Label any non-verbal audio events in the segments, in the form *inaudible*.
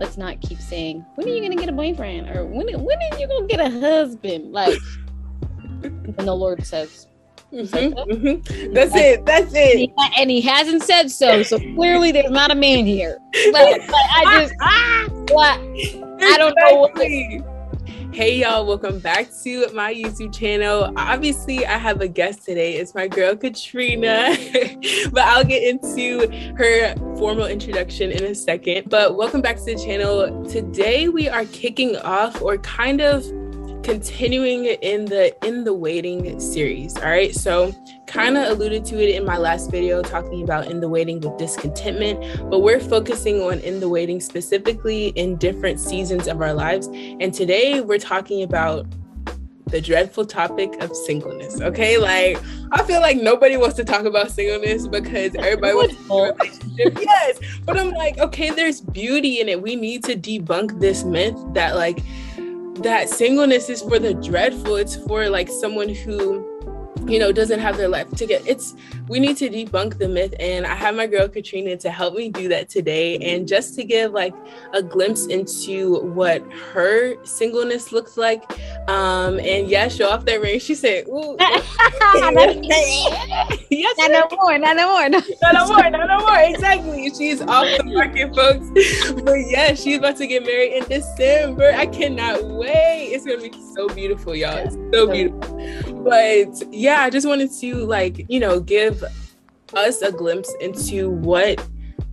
Let's not keep saying, when are you gonna get a boyfriend? Or when when are you gonna get a husband? Like when the Lord says. Mm-hmm, mm-hmm. That's and, it. That's it. And he, and hasn't said so. So clearly there's not a man here. But, but I just *laughs* what I don't know what Hey y'all, welcome back to my YouTube channel. Obviously, I have a guest today. It's my girl Katrina, *laughs* but I'll get into her formal introduction in a second. But welcome back to the channel. Today we are kicking off or kind of continuing in the in the waiting series all right? So kind of alluded to it in my last video talking about in the waiting with discontentment but we're focusing on in the waiting specifically in different seasons of our lives. And today we're talking about the dreadful topic of singleness okay? Like i feel like nobody wants to talk about singleness because *laughs* everybody wants to relationship *laughs* yes but i'm like okay there's beauty in it. We need to debunk this myth that like that singleness is for the dreadful. It's for like someone who you know doesn't have their life to get it's we need to debunk the myth. And i have my girl katrina to help me do that today. And just to give like a glimpse into what her singleness looks like. Um and yeah show off that ring. She said Ooh. *laughs* *laughs* yes not no more not no more. *laughs* Not no more not no more. Exactly. She's off the market folks. But yeah she's about to get married in december. I cannot wait. It's gonna be so beautiful y'all. It's so beautiful. But yeah, I just wanted to like, you know, give us a glimpse into what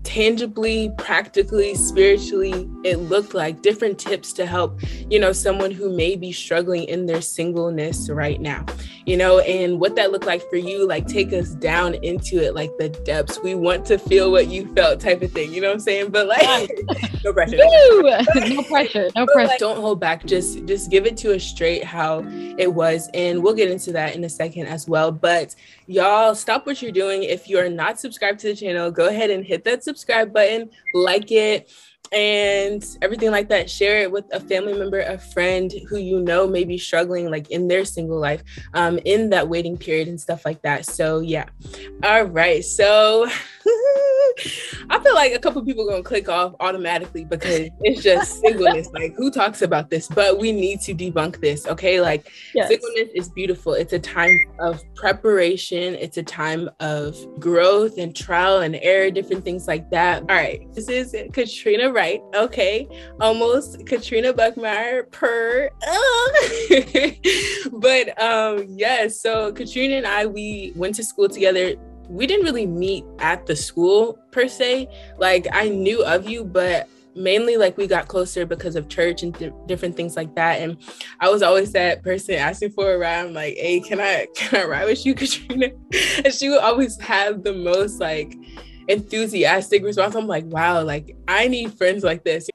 tangibly, practically, spiritually it looked like, different tips to help, you know, someone who may be struggling in their singleness right now, you know, and what that looked like for you, like take us down into it, like the depths. We want to feel what you felt type of thing, you know what I'm saying? But like *laughs* *laughs* *laughs* no pressure. no pressure. No pressure. Like, don't hold back. Just just give it to us straight how it was. And we'll get into that in a second as well. But y'all stop what you're doing. If you're not subscribed to the channel, go ahead and hit that subscribe button, like it, and everything like that. Share it with a family member, a friend who you know may be struggling like in their single life, um, in that waiting period and stuff like that. So yeah. All right. So I feel like a couple people are gonna click off automatically because it's just *laughs* singleness. like who talks about this? But we need to debunk this. Okay. Like yes. singleness is beautiful. It's a time of preparation. It's a time of growth and trial and error, different things like that. All right. This is Katrina Wright. Okay. Almost Katrina Buckmeyer per. *laughs* but um yeah, so Katrina and I we went to school together we didn't really meet at the school per se. Like I knew of you, but mainly like we got closer because of church and different things like that. And i was always that person asking for a ride. I'm like hey can i *laughs* can i ride with you *laughs* katrina? And she would always have the most like enthusiastic response. I'm like wow like i need friends like this.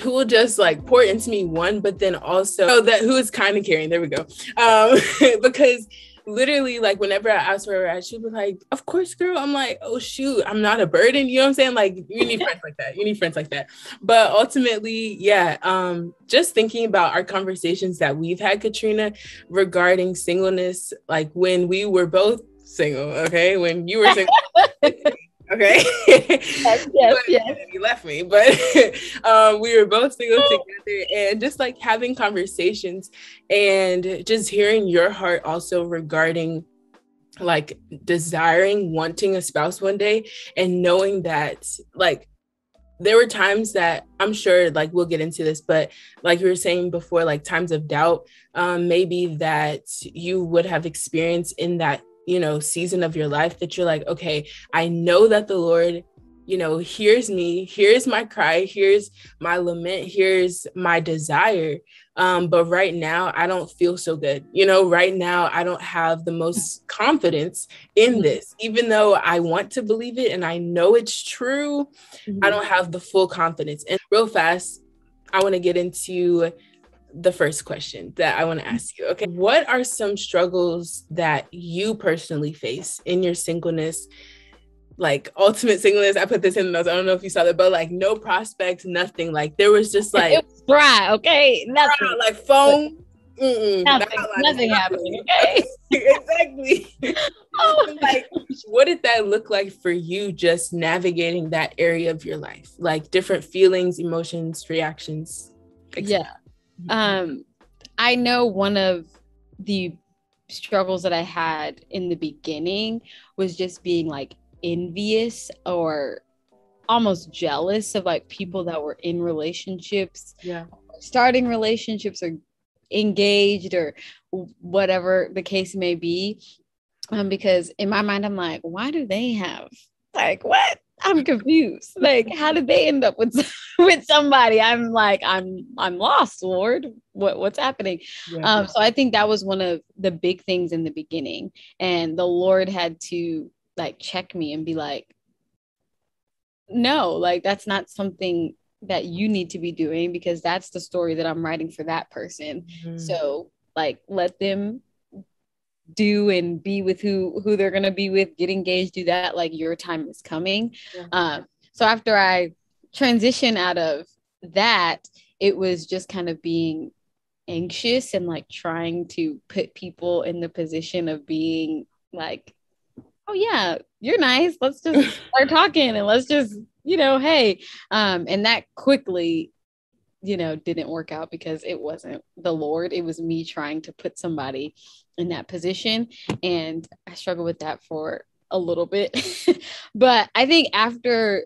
Who will just like pour into me one but then also oh, that who is kind of caring? There we go. Um *laughs* because literally like whenever I asked her out, she was like, Of course, girl. I'm like, oh shoot, I'm not a burden. You know what I'm saying? Like you need friends like that. You need friends like that. But ultimately, yeah, um, just thinking about our conversations that we've had, Katrina, regarding singleness, like when we were both single, okay, when you were single. *laughs* okay yes *laughs* yes, yes. he left me but *laughs* um, we were both single together and just like having conversations and just hearing your heart also regarding like desiring wanting a spouse one day and knowing that like there were times that I'm sure like we'll get into this, but like you were saying before, like times of doubt, um, maybe that you would have experienced in that you know season of your life that you're like okay i know that the lord you know hears me here's my cry here's my lament here's my desire um but right now i don't feel so good you know right now i don't have the most confidence in mm-hmm. this even though i want to believe it and i know it's true mm-hmm. i don't have the full confidence and real fast i want to get into the first question that I want to ask you. Okay. What are some struggles that you personally face in your singleness? Like ultimate singleness. I put this in the notes. I don't know if you saw that, but like no prospects, nothing. Like there was just like it was dry, okay? Nothing. Dry, like phone, nothing, nothing happening. Okay. *laughs* exactly. *laughs* Oh *laughs* like, what did that look like for you just navigating that area of your life? Like different feelings, emotions, reactions. Yeah. Um, I know one of the struggles that I had in the beginning was just being like envious or almost jealous of like people that were in relationships. Yeah. Starting relationships or engaged or whatever the case may be. Um, because in my mind, I'm like, why do they have like what? I'm confused. Like, how did they end up with *laughs* with somebody? I'm like, I'm I'm lost, Lord. What what's happening? Yeah. Um, so I think that was one of the big things in the beginning, and the Lord had to like check me and be like, no, like that's not something that you need to be doing because that's the story that I'm writing for that person. Mm-hmm. So like let them do and be with who who they're gonna be with, get engaged, do that. Like your time is coming. Yeah. Um, so after I transition out of that, it was just kind of being anxious and like trying to put people in the position of being like, oh yeah, you're nice. Let's just *laughs* start talking and let's just you know, hey. Um, and that quickly, you know, didn't work out because it wasn't the Lord. It was me trying to put somebody in that position. And I struggled with that for a little bit. *laughs* but I think after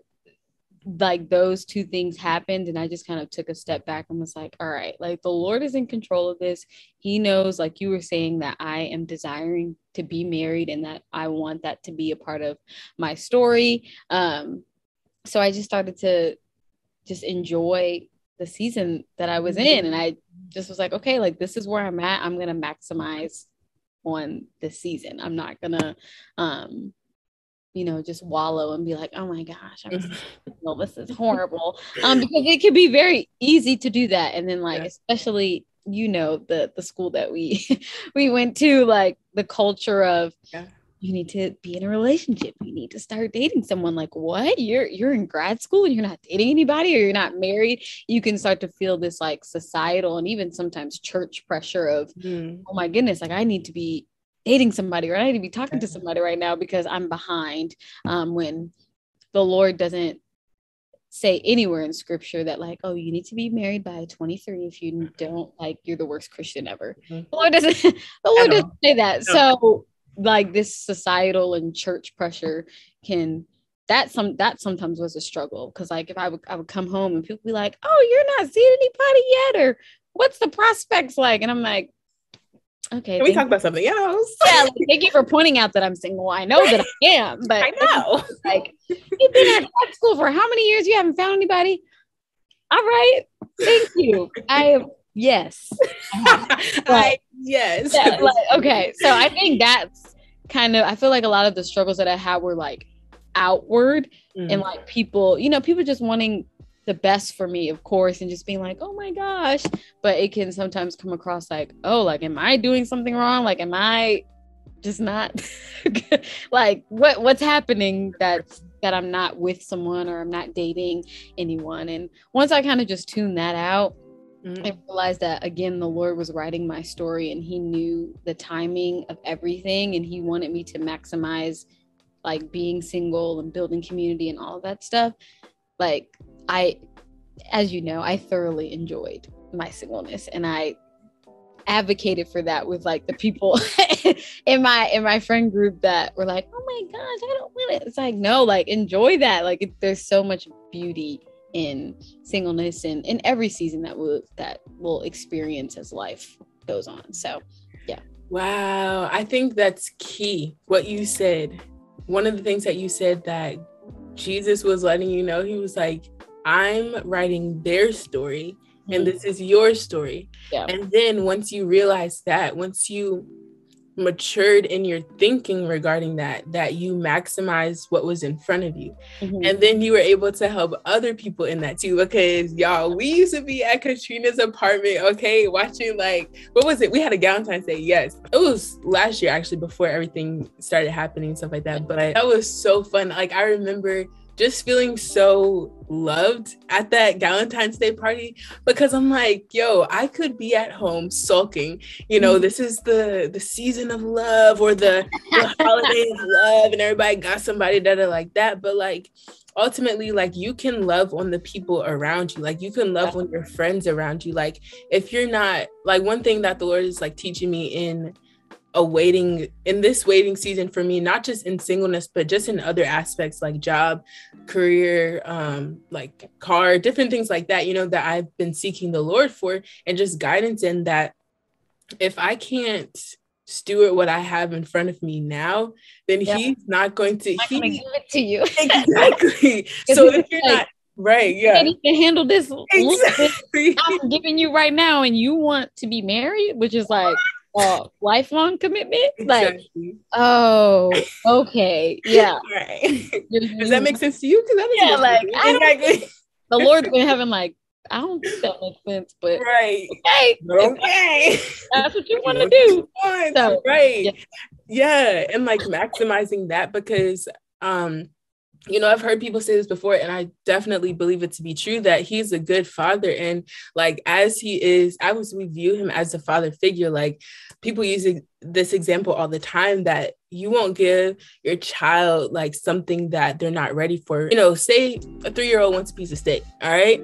like those two things happened and i just kind of took a step back and was like all right like the lord is in control of this he knows like you were saying that i am desiring to be married and that i want that to be a part of my story um so I just started to just enjoy the season that I was in. And I just was like, okay, like this is where I'm at. I'm gonna maximize on this season. I'm not gonna um you know, just wallow and be like, oh my gosh, I'm well, *laughs* this is horrible. Um, because it can be very easy to do that. And then like, yeah. especially, you know, the the school that we *laughs* we went to, like the culture of yeah you need to be in a relationship. You need to start dating someone. Like what? You're you're in grad school and you're not dating anybody or you're not married. You can start to feel this like societal and even sometimes church pressure of mm. oh my goodness like i need to be dating somebody or i need to be talking to somebody right now because i'm behind um, when the lord doesn't say anywhere in scripture that like oh you need to be married by 23 if you don't like you're the worst christian ever. Mm-hmm. the lord doesn't *laughs* the lord doesn't say that. No. so like this societal and church pressure can that some that sometimes was a struggle because like if I would I would come home and people be like, "Oh, you're not seeing anybody yet," or "What's the prospects like?" and I'm like, "Okay." Can we talk you. about something else? *laughs* Yeah, like, thank you for pointing out that I'm single. I know that I am, *laughs* but I know. Like you've been at school for how many years? You haven't found anybody. All right, thank you. I yes. *laughs* I, yes. Yeah, like, okay. So I think that's kind of I feel like a lot of the struggles that I had were like outward mm. and like people, you know, people just wanting the best for me, of course, and just being like, oh my gosh. But it can sometimes come across like, oh, like, am I doing something wrong? Like, am I just not *laughs* like what what's happening that's that I'm not with someone or I'm not dating anyone. And once I kind of just tune that out, Mm-hmm. I realized that again, the Lord was writing my story and He knew the timing of everything, and He wanted me to maximize like being single and building community and all of that stuff. Like, I, as you know, I thoroughly enjoyed my singleness and I advocated for that with like the people *laughs* in my in my friend group that were like oh my gosh i don't want it it's like no like enjoy that like there's so much beauty in singleness and in every season that will that we'll experience as life goes on. So yeah. Wow. I think that's key. What you said. One of the things that you said that Jesus was letting you know, he was like, I'm writing their story and mm-hmm. this is your story. Yeah. And then once you realize that, once you matured in your thinking regarding that that you maximized what was in front of you. Mm-hmm. and then you were able to help other people in that too because y'all we used to be at katrina's apartment okay watching like what was it? We had a valentine's day yes. It was last year actually before everything started happening and stuff like that but that was so fun. Like i remember just feeling so loved at that Valentine's Day party because I'm like, yo, I could be at home sulking. You know, mm-hmm. this is the the season of love or the, the *laughs* holiday of love, and everybody got somebody that are like that. But like ultimately like you can love on the people around you like you can love on your friends around you like if you're not like one thing that the lord is like teaching me in a waiting in this waiting season for me not just in singleness but just in other aspects like job career um like car different things like that you know that i've been seeking the lord for and just guidance in that if i can't steward what I have in front of me now, then yep. he's not going to not he, give it to you. *laughs* Exactly. so if you're like, not right, yeah. You can handle this exactly. I'm giving you right now, and you want to be married, which is like a lifelong commitment. Exactly. Like, oh, okay. Yeah. *laughs* Right. Does that make sense to you? Because that yeah, like exactly. the Lord's *laughs* been having like, I don't think that makes sense, but right. Okay. Okay. That's what you *laughs* want to do. So, right. Yeah. yeah. And like maximizing that because um you know, I've heard people say this before, and I definitely believe it to be true that he's a good father. And like, as he is, I was, we view him as a father figure. Like, people use this example all the time that you won't give your child like something that they're not ready for. You know, say a three year old wants a piece of steak, all right?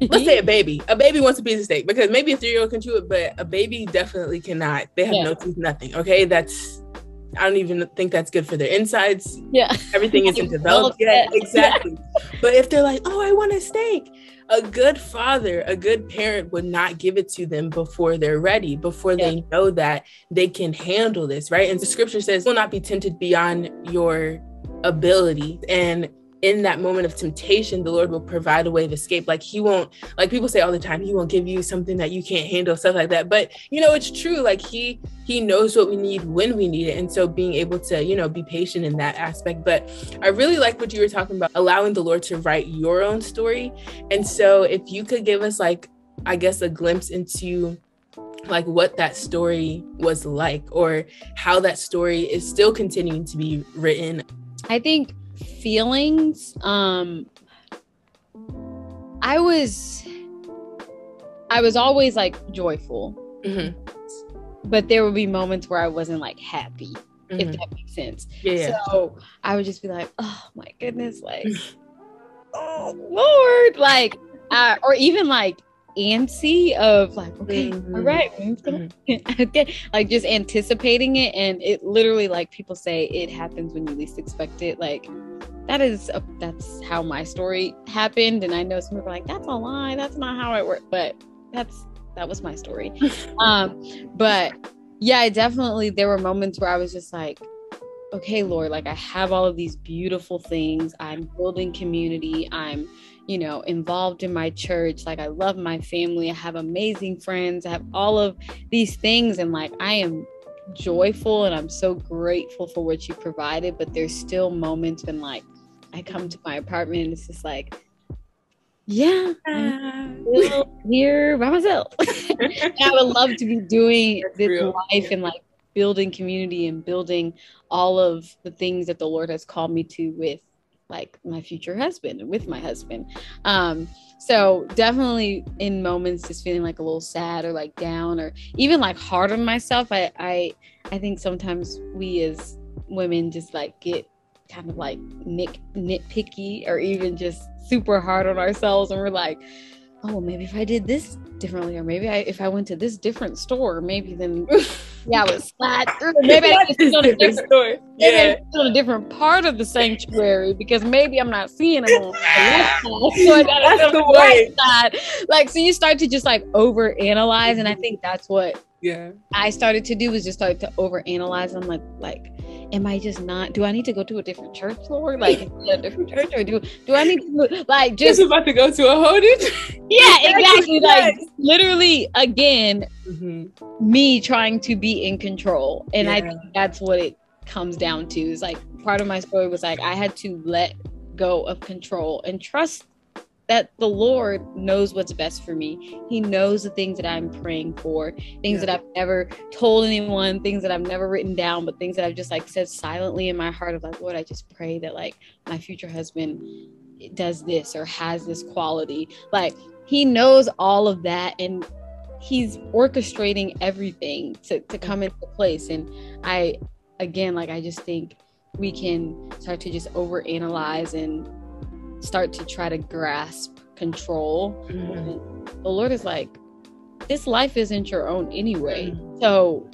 let's say a mm-hmm. baby. A baby wants a piece of steak because maybe a three year old can chew it, but a baby definitely cannot. They have yeah. no teeth, nothing. Okay, that's I don't even think that's good for their insides. Yeah, everything isn't *laughs* developed yet. Exactly. Yeah. But if they're like, oh, I want a steak, a good father, a good parent would not give it to them before they're ready, before yeah. they know that they can handle this, right? And the scripture says, will not be tempted beyond your ability. And in that moment of temptation, the Lord will provide a way of escape. Like He won't, like people say all the time, He won't give you something that you can't handle, stuff like that. But you know, it's true. Like He He knows what we need when we need it, and so being able to, you know, be patient in that aspect. But I really like what you were talking about, allowing the Lord to write your own story. And so, if you could give us, like, I guess, a glimpse into like what that story was like or how that story is still continuing to be written. I think feelings um i was i was always like joyful mm-hmm. but there would be moments where i wasn't like happy mm-hmm. if that makes sense yeah so i would just be like oh my goodness like *laughs* oh lord like uh, or even like antsy of like, okay, mm-hmm. all right, mm-hmm. *laughs* okay, like just anticipating it. And it literally, like people say, it happens when you least expect it. Like that is a, that's how my story happened. And I know some people are like, that's a lie. That's not how it worked. But that's that was my story. *laughs* um, but yeah, I definitely there were moments where I was just like, okay, Lord, like I have all of these beautiful things. I'm building community. I'm you know, involved in my church. Like, I love my family. I have amazing friends. I have all of these things. And like, I am joyful and I'm so grateful for what you provided. But there's still moments when, like, I come to my apartment and it's just like, yeah, I'm *laughs* here by myself. *laughs* I would love to be doing That's this real. life and like building community and building all of the things that the Lord has called me to with like my future husband and with my husband. Um, so definitely in moments just feeling like a little sad or like down or even like hard on myself. I I I think sometimes we as women just like get kind of like nit nitpicky or even just super hard on ourselves and we're like, oh, maybe if I did this differently, or maybe I, if I went to this different store, maybe then *laughs* yeah, I was *laughs* flat. maybe I a different store. Yeah, on a different part of the sanctuary because maybe I'm not seeing them on the left *laughs* side, so I got the right side. Like, so you start to just like over analyze, and I think that's what yeah I started to do was just start to over analyze. I'm like, like am I just not? Do I need to go to a different church, Lord? Like a different church, or do do I need to like just, just about to go to a whole new? Yeah, exactly. like literally, again, mm-hmm. me trying to be in control, and yeah. I think that's what it comes down to. Is like part of my story was like I had to let go of control and trust that the Lord knows what's best for me. He knows the things that I'm praying for, things yeah. that I've never told anyone, things that I've never written down, but things that I've just like said silently in my heart of like, Lord, I just pray that like my future husband does this or has this quality. Like he knows all of that and he's orchestrating everything to, to come into place. And I again like I just think we can start to just overanalyze and start to try to grasp control. Mm-hmm. The Lord is like, this life isn't your own anyway. Mm-hmm. So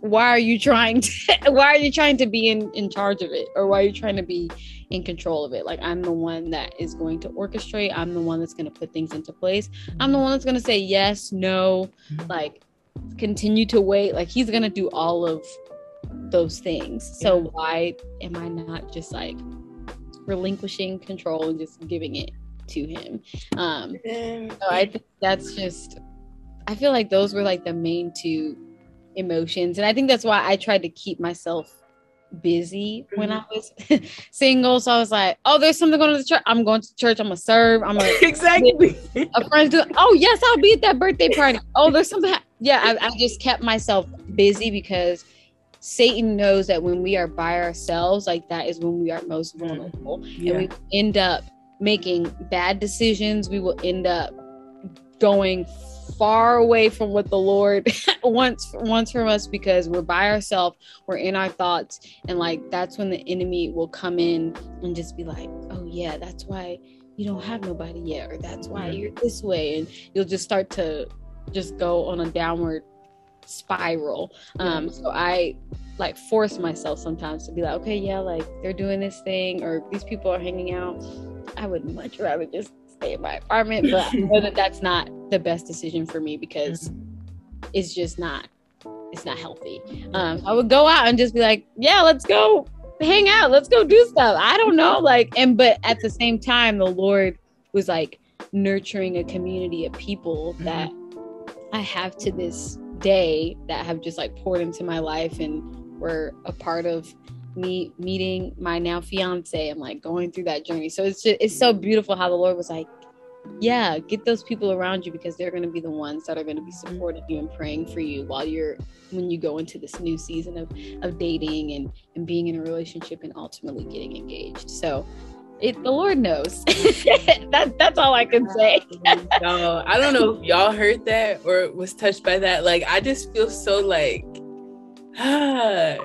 why are you trying to *laughs* why are you trying to be in, in charge of it? Or why are you trying to be in control of it? Like I'm the one that is going to orchestrate. I'm the one that's gonna put things into place. I'm the one that's gonna say yes, no, mm-hmm. like continue to wait. Like he's gonna do all of those things. So why am I not just like relinquishing control and just giving it to him? Um, so I think that's just. I feel like those were like the main two emotions, and I think that's why I tried to keep myself busy when I mm-hmm. was *laughs* single. So I was like, oh, there's something going to the church. I'm going to church. I'm gonna serve. I'm *laughs* gonna exactly a friend doing, Oh yes, I'll be at that birthday party. Oh, there's something. Ha-. Yeah, I, I, just kept myself busy because Satan knows that when we are by ourselves, like that is when we are most vulnerable. Yeah. And we end up making bad decisions. We will end up going far away from what the Lord *laughs* wants wants from us because we're by ourselves, we're in our thoughts, and like that's when the enemy will come in and just be like, "Oh yeah, that's why you don't have nobody yet," or "That's why you're this way," and you'll just start to just go on a downward spiral. Um, so I like force myself sometimes to be like, okay, yeah, like they're doing this thing or these people are hanging out. I would much rather just stay in my apartment, but I know that that's not the best decision for me because it's just not it's not healthy. Um, I would go out and just be like, yeah, let's go hang out, let's go do stuff. I don't know, like, and but at the same time, the Lord was like nurturing a community of people that I have to this day that have just like poured into my life and were a part of me meeting my now fiance and like going through that journey. So it's just it's so mm. beautiful how the Lord was like, yeah, get those people around you because they're going to be the ones that are going to be mm. supporting you and praying for you while you're when you go into this new season of of dating and and being in a relationship and ultimately getting engaged. So it the Lord knows. *laughs* that, that's all I can say. *laughs* no, I don't know if y'all heard that or was touched by that. Like I just feel so like ah,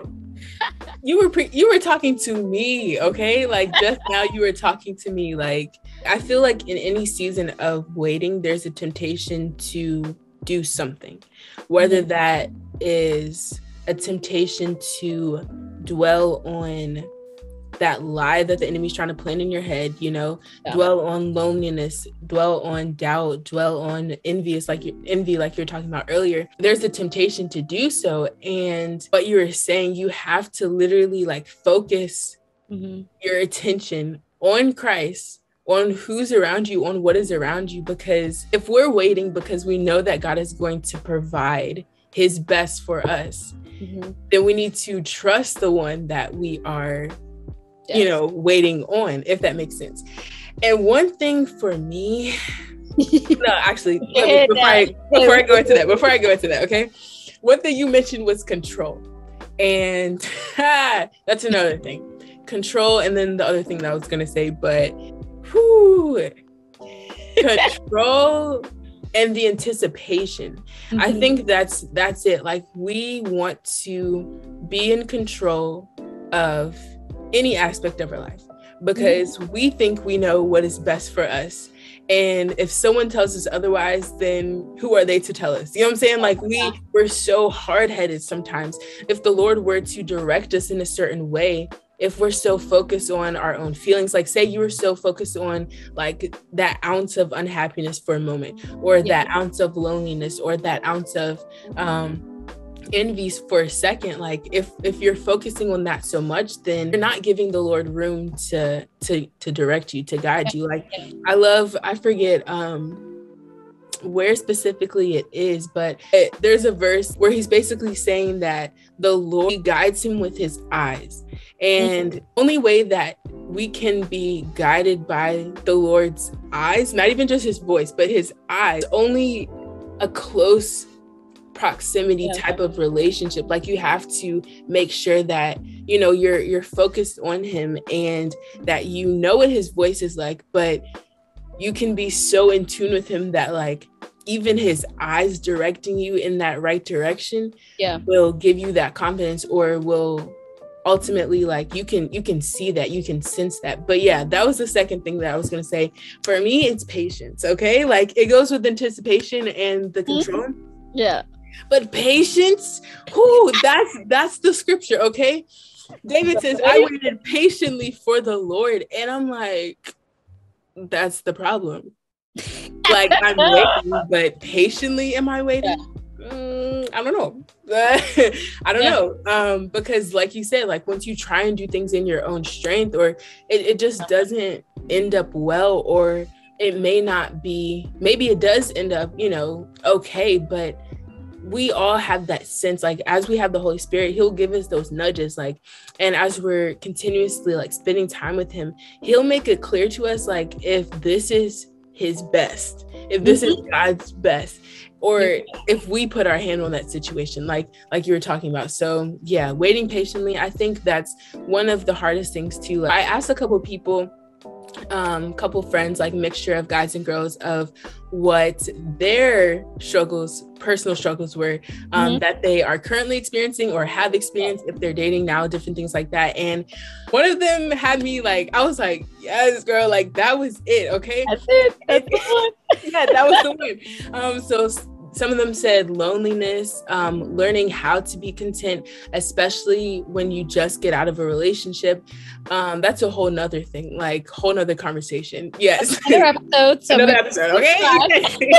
*sighs* you were pre- you were talking to me, okay? Like just now you were talking to me. Like I feel like in any season of waiting, there's a temptation to do something, whether mm-hmm. that is a temptation to dwell on that lie that the enemy's trying to plant in your head, you know, yeah. dwell on loneliness, dwell on doubt, dwell on envious, like envy, like you're talking about earlier. There's a temptation to do so. And what you were saying, you have to literally like focus mm-hmm. your attention on Christ on who's around you, on what is around you. Because if we're waiting because we know that God is going to provide his best for us, mm-hmm. then we need to trust the one that we are yes. you know, waiting on, if that makes sense. And one thing for me, *laughs* no, actually, me, before, I, before I go into that, before I go into that, okay, one thing you mentioned was control, and *laughs* that's another thing, control, and then the other thing that I was gonna say, but whew, control and the anticipation mm-hmm. i think that's that's it like we want to be in control of any aspect of our life because mm-hmm. we think we know what is best for us. And if someone tells us otherwise, then who are they to tell us? You know what I'm saying? Like we we're so hard-headed sometimes. If the Lord were to direct us in a certain way, if we're so focused on our own feelings, like say you were so focused on like that ounce of unhappiness for a moment, or yeah. that ounce of loneliness, or that ounce of um envies for a second like if if you're focusing on that so much then you're not giving the lord room to to to direct you to guide you like i love i forget um where specifically it is, but it, there's a verse where he's basically saying that the Lord guides him with his eyes. And mm-hmm. only way that we can be guided by the Lord's eyes, not even just his voice, but his eyes, only a close proximity yeah. type of relationship like you have to make sure that you know you're you're focused on him and that you know what his voice is like but you can be so in tune with him that like even his eyes directing you in that right direction yeah will give you that confidence or will ultimately like you can you can see that you can sense that but yeah that was the second thing that i was going to say for me it's patience okay like it goes with anticipation and the mm-hmm. control mm-hmm. yeah but patience who that's that's the scripture okay david says i waited patiently for the lord and i'm like that's the problem like I'm waiting, *laughs* but patiently am I waiting? Mm, I don't know. *laughs* I don't yeah. know. Um, because like you said, like once you try and do things in your own strength, or it, it just doesn't end up well, or it may not be, maybe it does end up, you know, okay, but we all have that sense like as we have the holy spirit he'll give us those nudges like and as we're continuously like spending time with him he'll make it clear to us like if this is his best, if this mm-hmm. is God's best, or if we put our hand on that situation, like like you were talking about. So yeah, waiting patiently. I think that's one of the hardest things too. Like, I asked a couple people um couple friends like mixture of guys and girls of what their struggles personal struggles were um mm-hmm. that they are currently experiencing or have experienced if they're dating now different things like that. And one of them had me like i was like yes girl like that was it okay? That's it. That's *laughs* yeah that was the one. Um so some of them said loneliness, um, learning how to be content, especially when you just get out of a relationship. Um, that's a whole nother thing, like whole nother conversation. Yes. *laughs* Another episode. So Another episode. Okay.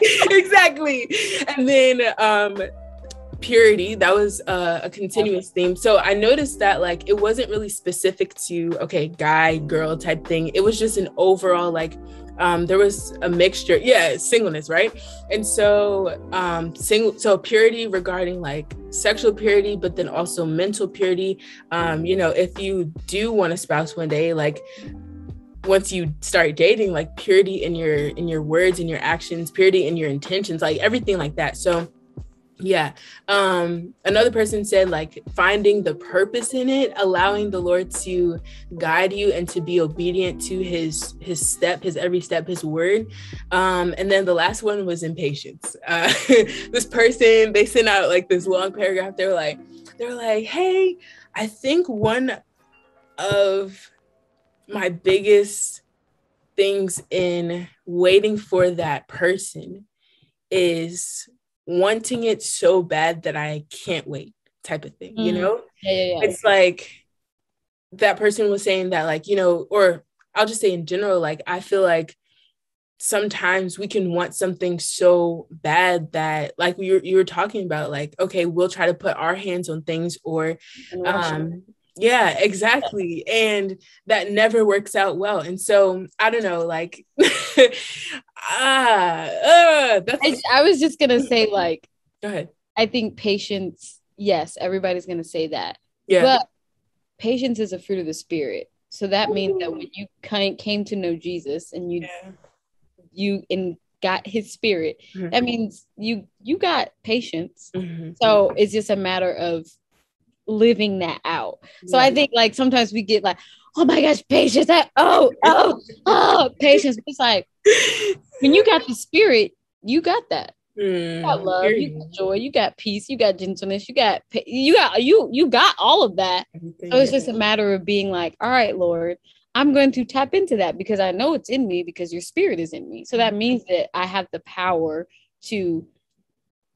*laughs* exactly. And then um, purity that was uh, a continuous theme so i noticed that like it wasn't really specific to okay guy girl type thing it was just an overall like um, there was a mixture yeah singleness right? And so um so purity regarding like sexual purity but then also mental purity. Um you know if you do want a spouse one day like once you start dating like purity in your in your words and your actions purity in your intentions like everything like that. So yeah. Um another person said like finding the purpose in it allowing the lord to guide you and to be obedient to his his step his every step his word. Um and then the last one was impatience. Uh *laughs* this person they sent out like this long paragraph. They're like they're like hey i think one of my biggest things in waiting for that person is wanting it so bad that I can't wait type of thing, mm. you know? Yeah, yeah, yeah. It's like that person was saying that, like, you know, or I'll just say in general, like, I feel like sometimes we can want something so bad that like you you were talking about like okay we'll try to put our hands on things or um yeah exactly. And that never works out well. And so i don't know like *laughs* ah, uh, that's I, I was just gonna *laughs* say like go ahead. I think patience yes everybody's gonna say that. Yeah. But patience is a fruit of the spirit. So that means that when you kind came to know jesus and you yeah. you and got his spirit mm-hmm. that means you you got patience. Mm-hmm. so it's just a matter of living that out so yeah. i think like sometimes we get like oh my gosh patience that oh oh oh patience it's like when you got the spirit, you got that. Mm, you got love, you got joy, you got peace, you got gentleness, you got you got you you got all of that. Everything so it's just a matter of being like, all right, Lord, I'm going to tap into that because I know it's in me because your spirit is in me. So that means that I have the power to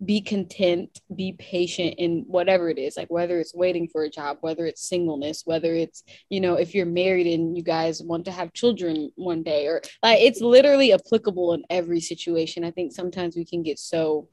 be content, be patient in whatever it is, like whether it's waiting for a job, whether it's singleness, whether it's, you know, if you're married and you guys want to have children one day, or like it's literally applicable in every situation. I think sometimes we can get so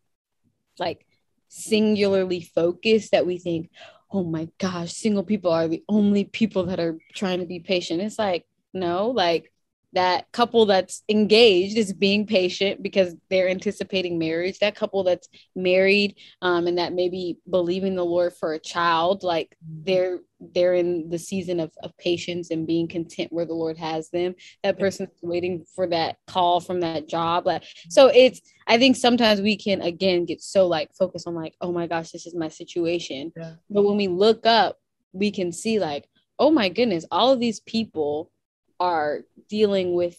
like singularly focused that we think, oh my gosh, single people are the only people that are trying to be patient. It's like, no, like that couple that's engaged is being patient because they're anticipating marriage. That couple that's married um, and that maybe believing the lord for a child like they're they're in the season of, of patience and being content where the lord has them. That person's waiting for that call from that job like so it's i think sometimes we can again get so like focused on like oh my gosh this is my situation. Yeah. but when we look up we can see like oh my goodness all of these people are dealing with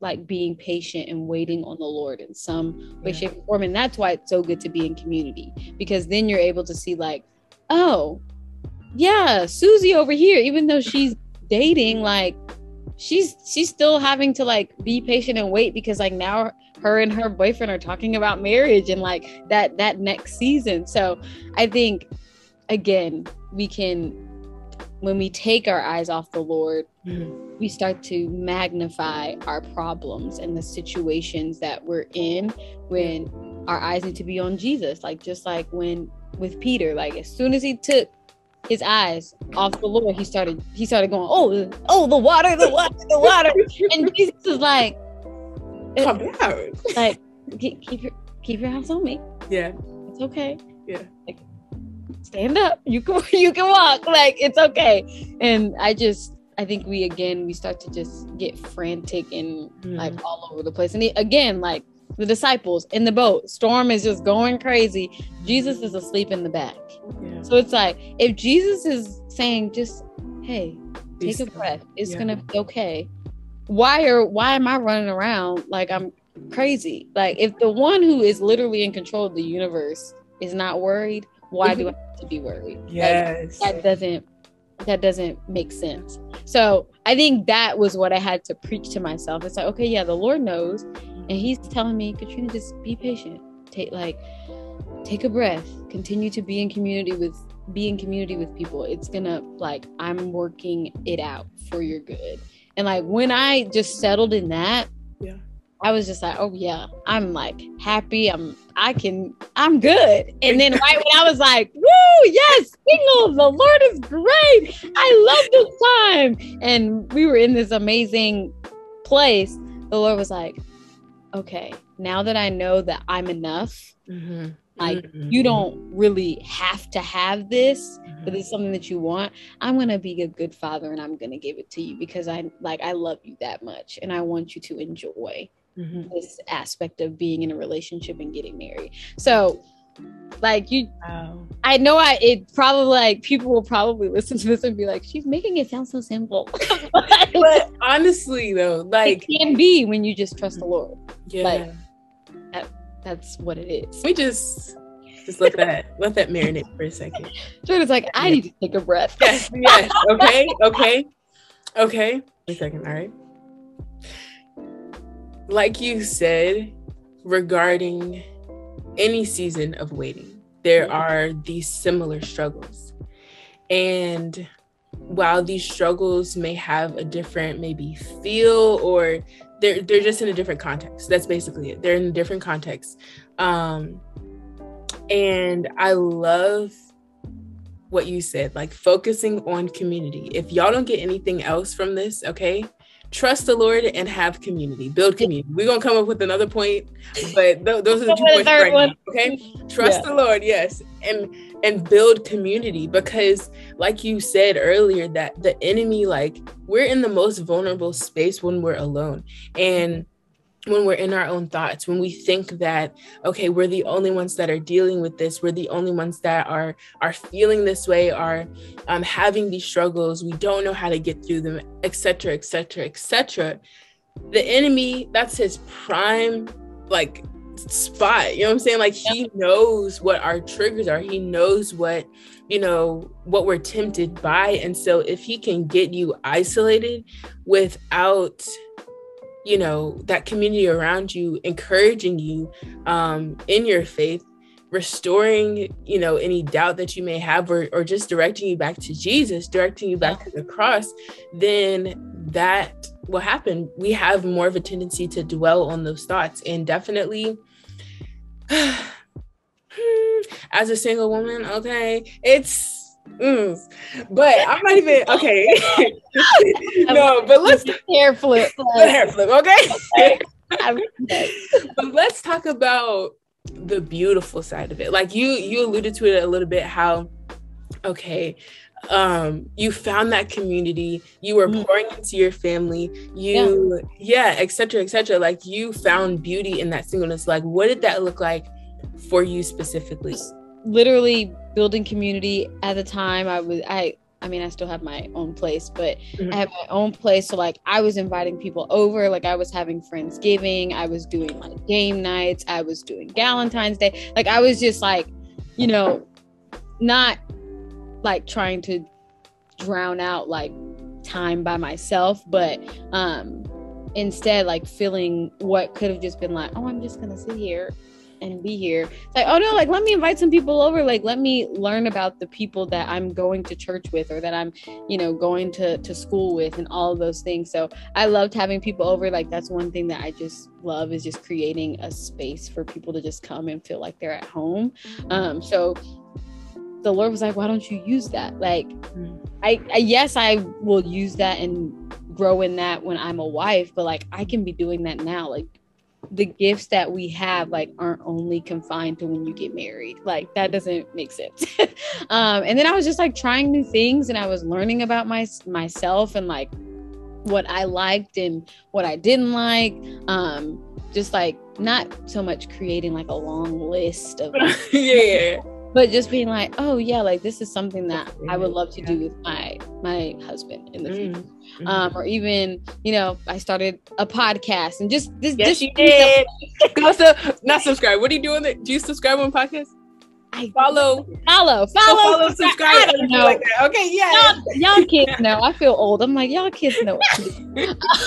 like being patient and waiting on the Lord in some way, yeah. shape, or form. And that's why it's so good to be in community because then you're able to see, like, oh, yeah, Susie over here, even though she's dating, like, she's she's still having to like be patient and wait because like now her and her boyfriend are talking about marriage and like that that next season. So I think again, we can when we take our eyes off the Lord, mm-hmm. we start to magnify our problems and the situations that we're in when our eyes need to be on Jesus. Like just like when with Peter, like as soon as he took his eyes off the Lord, he started he started going, Oh, oh, the water, the water, the water. *laughs* and Jesus is like Calm down. Like keep, keep your keep your eyes on me. Yeah. It's okay. Yeah. Like stand up. You can *laughs* you can walk. Like it's okay. And i just i think we again we start to just get frantic and mm. like all over the place. And again like the disciples in the boat storm is just going crazy. Jesus is asleep in the back. Yeah. so it's like if jesus is saying just hey take a breath. It's yeah. gonna be okay. Why are why am i running around like i'm crazy? Like if the one who is literally in control of the universe is not worried why do I have to be worried? Yes. Like, that doesn't that doesn't make sense. So I think that was what I had to preach to myself. It's like, okay, yeah, the Lord knows. And he's telling me, Katrina, just be patient. Take like take a breath. Continue to be in community with be in community with people. It's gonna like I'm working it out for your good. And like when I just settled in that. I was just like, oh yeah, I'm like happy. I'm I can I'm good. And then right when I was like, woo, yes, single, the Lord is great. I love this time. And we were in this amazing place. The Lord was like, okay, now that I know that I'm enough, mm-hmm. like mm-hmm. you don't really have to have this, mm-hmm. but it's something that you want. I'm gonna be a good father and I'm gonna give it to you because I like I love you that much and I want you to enjoy mm-hmm. this aspect of being in a relationship and getting married. So like you wow. I know I it probably like people will probably listen to this and be like, she's making it sound so simple. *laughs* but honestly though, like it can be when you just trust the Lord. Yeah. Like, that, that's what it is. We just just let that let that marinate for a second. *laughs* Jordan's like, I need to take a breath. Yes, yes. Okay, okay. Okay. Wait a second. All right like you said regarding any season of waiting, there are these similar struggles. And while these struggles may have a different maybe feel or they're they're just in a different context. That's basically it. They're in a different context. Um and I love what you said, like focusing on community. If y'all don't get anything else from this, okay, trust the Lord and have community, build community. We're gonna come up with another point, but th- those are the two points right now. Okay, trust yeah. the Lord, yes, and and build community because, like you said earlier, that the enemy, like we're in the most vulnerable space when we're alone, and when we're in our own thoughts when we think that okay we're the only ones that are dealing with this we're the only ones that are are feeling this way are um, having these struggles we don't know how to get through them etc etc etc the enemy that's his prime like spot you know what i'm saying? Like he knows what our triggers are he knows what you know what we're tempted by and so if he can get you isolated without you know that community around you encouraging you um, in your faith restoring you know any doubt that you may have or, or just directing you back to jesus directing you back to the cross then that will happen. We have more of a tendency to dwell on those thoughts and definitely *sighs* as a single woman okay it's Mm. But I'm not even okay. *laughs* no, but let's hair flip. *laughs* hair flip, okay? but let's talk about the beautiful side of it. Like you you alluded to it a little bit how okay, um you found that community you were mm-hmm. pouring into your family you yeah etc yeah, etc et like you found beauty in that singleness like what did that look like for you specifically literally building community at the time i was i I mean, I still have my own place, but mm-hmm. I have my own place. So, like, I was inviting people over. Like, I was having Friendsgiving. I was doing like game nights. I was doing Valentine's Day. Like, I was just like, you know, not like trying to drown out like time by myself, but um instead like feeling what could have just been like, oh, I'm just gonna sit here and be here. It's like, oh no, like let me invite some people over. Like let me learn about the people that I'm going to church with or that I'm, you know, going to to school with and all of those things. So I loved having people over. Like that's one thing that I just love is just creating a space for people to just come and feel like they're at home. Um, so the Lord was like, why don't you use that? Like, mm. I, I, yes, I will use that and grow in that when I'm a wife, but like I can be doing that now. Like the gifts that we have like aren't only confined to when you get married. Like that doesn't make sense. *laughs* um, and then I was just like trying new things and I was learning about my myself and like what I liked and what I didn't like. Um, just like not so much creating like a long list of *laughs* yeah but just being like oh yeah like this is something that i would love to do with my my husband in the future mm-hmm. um or even you know i started a podcast and just this yes, this you did *laughs* go to not subscribe what are you doing do you subscribe on podcast I follow, follow, follow, follow, subscribe. I don't know. Like okay, yeah. Y'all, y'all, kids *laughs* know. I feel old. I'm like, y'all kids know. *laughs*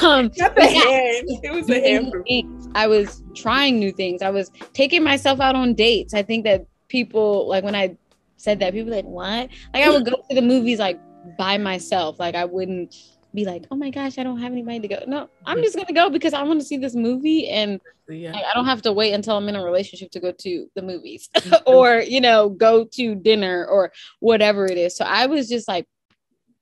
um, Not the hand. It was the hand. I was trying new things. I was taking myself out on dates. I think that people like when I said that, people like, what? Like I would go to the movies like by myself. Like I wouldn't be like, oh my gosh, I don't have anybody to go. No, I'm just gonna go because I want to see this movie and yeah. I don't have to wait until I'm in a relationship to go to the movies *laughs* or you know go to dinner or whatever it is. So I was just like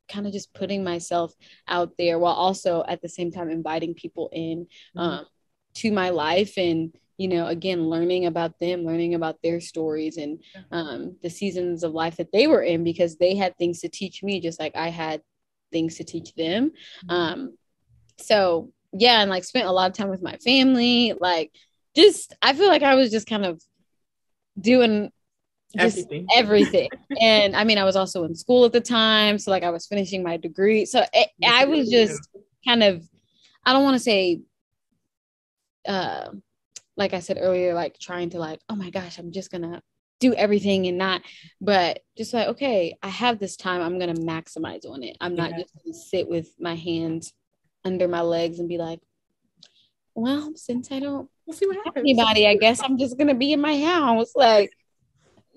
kind of just putting myself out there while also at the same time inviting people in mm-hmm. um, to my life and you know again learning about them learning about their stories and um, the seasons of life that they were in because they had things to teach me just like i had things to teach them. Mm-hmm. um, so yeah and like spent a lot of time with my family like just i feel like i was just kind of doing just everything, everything. *laughs* and i mean i was also in school at the time so like i was finishing my degree. So it, i was just kind of i don't want to say uh like I said earlier, like trying to like, oh my gosh, I'm just gonna do everything and not, but just like, okay, I have this time, I'm gonna maximize on it. I'm not yeah. just gonna sit with my hands under my legs and be like, well, since I don't we'll see what have anybody, I guess I'm just gonna be in my house. Like,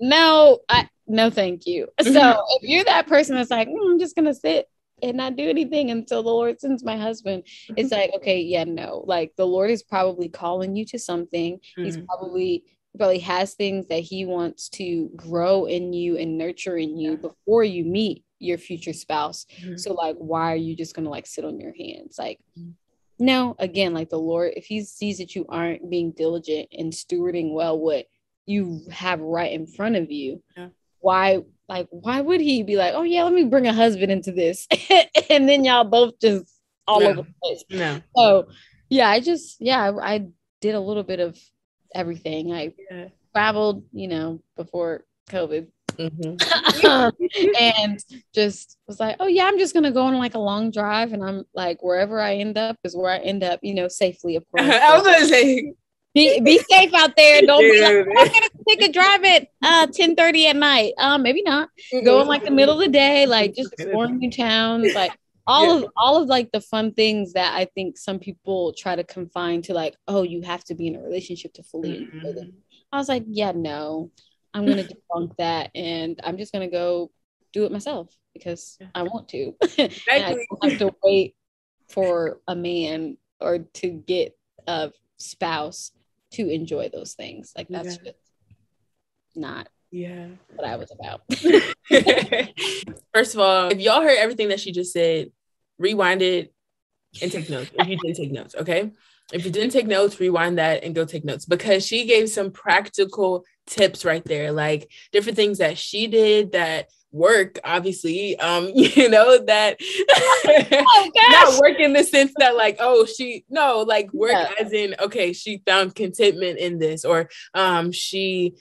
no, I no, thank you. *laughs* So if you're that person that's like, mm, I'm just gonna sit and not do anything until the Lord sends my husband. It's like, okay, yeah, no. Like the Lord is probably calling you to something. Mm-hmm. He's probably probably has things that he wants to grow in you and nurture in you before you meet your future spouse. Mm-hmm. So like why are you just going to like sit on your hands? Like mm-hmm. no, again, like the Lord if he sees that you aren't being diligent and stewarding well what you have right in front of you, yeah. why like why would he be like oh yeah let me bring a husband into this *laughs* and then y'all both just all no. over the place no so yeah i just yeah I, I did a little bit of everything i yeah. traveled you know before covid mm-hmm. um, *laughs* and just was like oh yeah i'm just gonna go on like a long drive and i'm like wherever i end up is where i end up you know safely of course *laughs* i was gonna say be, be *laughs* safe out there. Don't be like, I'm gonna take a drive at uh 10 30 at night. Um, maybe not. Go in like the middle of the day, like just exploring new towns, like *laughs* all yeah. of all of like the fun things that I think some people try to confine to like, oh, you have to be in a relationship to fully. Mm-hmm. I was like, yeah, no, I'm gonna *laughs* debunk that and I'm just gonna go do it myself because I want to. I don't have to wait for a man or to get a spouse to enjoy those things. Like that's yeah. just not Yeah. What I was about. *laughs* First of all, if y'all heard everything that she just said, rewind it and take notes. If you didn't take notes, okay? If you didn't take notes, rewind that and go take notes because she gave some practical tips right there, like different things that she did that work obviously um *laughs* you know that oh, *laughs* not work in the sense that like oh she no like work yeah. as in okay she found contentment in this or um she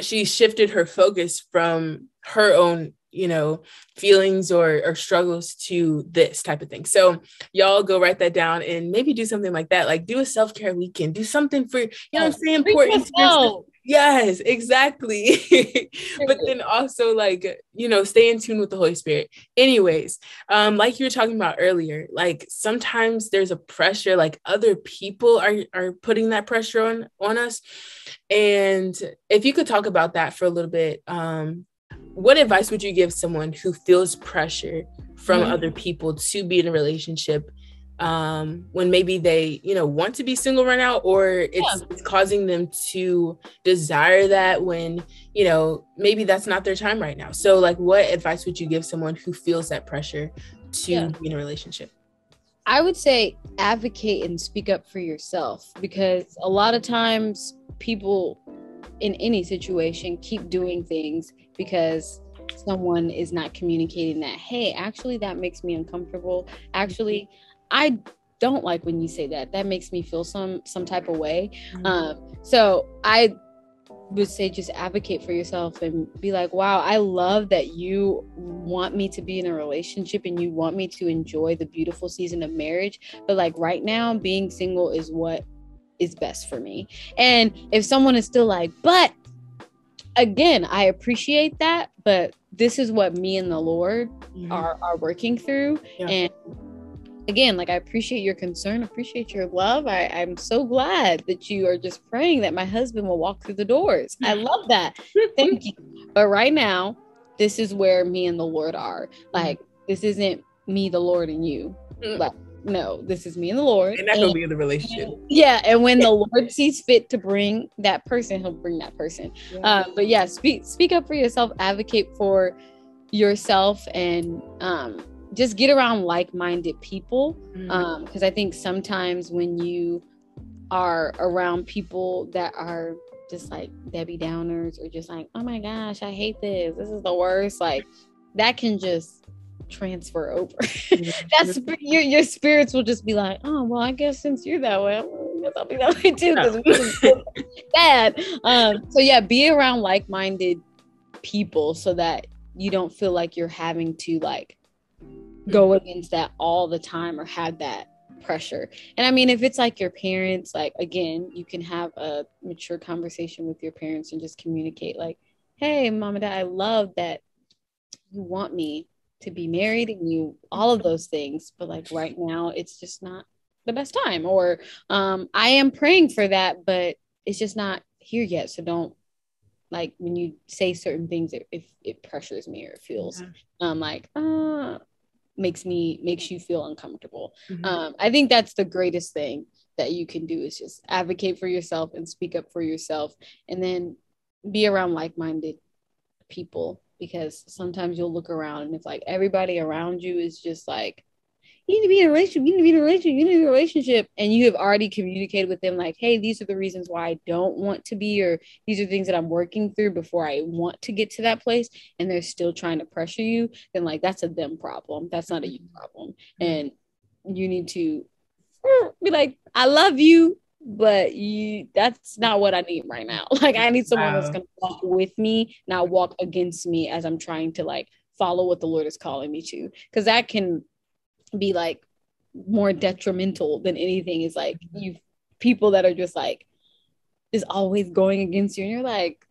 she shifted her focus from her own you know feelings or or struggles to this type of thing. So y'all go write that down and maybe do something like that like do a self-care weekend do something for you know i'm saying important Yes, exactly. *laughs* but then also like, you know, stay in tune with the Holy Spirit. Anyways, um like you were talking about earlier, like sometimes there's a pressure like other people are are putting that pressure on on us. And if you could talk about that for a little bit, um what advice would you give someone who feels pressure from mm-hmm. other people to be in a relationship um, when maybe they, you know, want to be single right now, or it's, yeah. it's causing them to desire that when, you know, maybe that's not their time right now. So, like, what advice would you give someone who feels that pressure to yeah. be in a relationship? I would say advocate and speak up for yourself because a lot of times people in any situation keep doing things because someone is not communicating that hey actually that makes me uncomfortable actually I don't like when you say that. That makes me feel some some type of way. Mm-hmm. Um, so I would say just advocate for yourself and be like, wow, I love that you want me to be in a relationship and you want me to enjoy the beautiful season of marriage. But like right now, being single is what is best for me. And if someone is still like, but again, I appreciate that, but this is what me and the Lord mm-hmm. are, are working through. Yeah. And again, like I appreciate your concern, appreciate your love. I, I'm so glad that you are just praying that my husband will walk through the doors. I *laughs* love that. Thank you. But right now, this is where me and the Lord are. Like, this isn't me, the Lord, and you. Mm. Like, no, this is me and the Lord. And that's gonna be in the relationship. Yeah, and when the *laughs* Lord sees fit to bring that person, He'll bring that person. Yeah. Uh, but yeah, speak speak up for yourself, advocate for yourself, and um, just get around like-minded people because mm-hmm. um, i think sometimes when you are around people that are just like debbie downers or just like oh my gosh i hate this. This is the worst like that can just transfer over. *laughs* That's your, your spirits will just be like oh well i guess since you're that way i'll be that way too because we *laughs* bad. Um so yeah be around like-minded people so that you don't feel like you're having to like go mm-hmm. against that all the time or have that pressure. And I mean, if it's like your parents, like again, you can have a mature conversation with your parents and just communicate, like, hey, mom and dad, I love that you want me to be married and you all of those things, but like right now, it's just not the best time. Or um, I am praying for that, but it's just not here yet. So don't like when you say certain things, it, it, it pressures me or it feels yeah. um like, uh, makes me makes you feel uncomfortable mm-hmm. um, i think that's the greatest thing that you can do is just advocate for yourself and speak up for yourself and then be around like-minded people because sometimes you'll look around and it's like everybody around you is just like you need to be in a relationship, you need to be in a relationship, you need to be in a relationship. And you have already communicated with them, like, hey, these are the reasons why I don't want to be, or these are things that I'm working through before I want to get to that place. And they're still trying to pressure you, then like that's a them problem. That's not a you problem. Mm-hmm. And you need to be like, I love you, but you that's not what I need right now. *laughs* Like I need someone wow. that's gonna walk with me, not walk against me as I'm trying to like follow what the Lord is calling me to. Cause that can be like more detrimental than anything is like you people that are just like is always going against you and you're like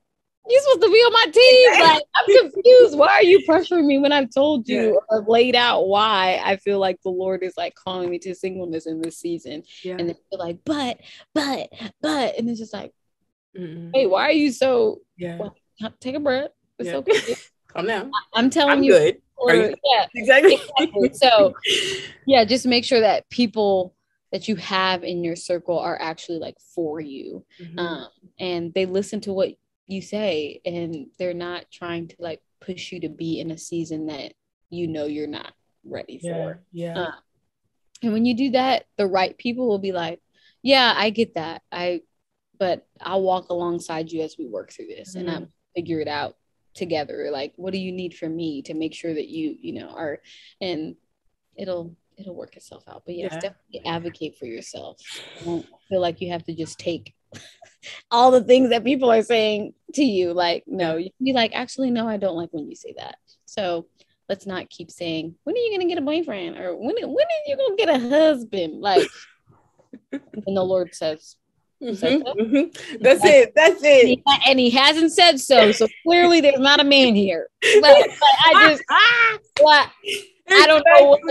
you're supposed to be on my team. Like i'm confused. Why are you pressuring me when i've told you yeah. or laid out why i feel like the lord is like calling me to singleness in this season? Yeah. and then you're like but but but and it's just like Mm-mm. hey why are you so yeah. well, take a breath. It's yeah. okay. *laughs* Calm down. I'm telling I'm you good or, yeah, exactly. exactly. So, yeah, just make sure that people that you have in your circle are actually like for you, mm-hmm. um, and they listen to what you say and they're not trying to like push you to be in a season that you know you're not ready yeah, for yeah Uh, and when you do that the right people will be like yeah i get that i but i'll walk alongside you as we work through this and Mhm. i figure it out together like what do you need from me to make sure that you you know are and it'll it'll work itself out. But yes Yeah. definitely advocate for yourself. Don't feel like you have to just take *laughs* all the things that people are saying to you. Like no you be like actually no i don't like when you say that. So let's not keep saying when are you going to get a boyfriend? or when, when are you going to get a husband? Like *laughs* and the lord says Mhm, So- mhm. that's it that's it. and he, and he hasn't said so so clearly there's not a man here. But, but i *laughs* just what I don't know what-